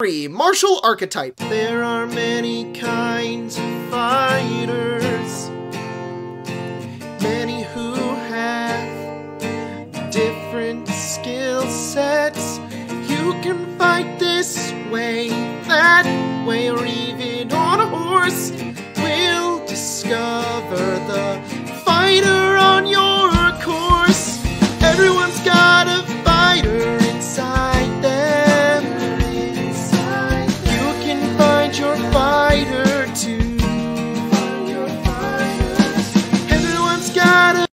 3. Martial Archetype. There are many kinds of fighters, many who have different skill sets. You can fight this way, that way,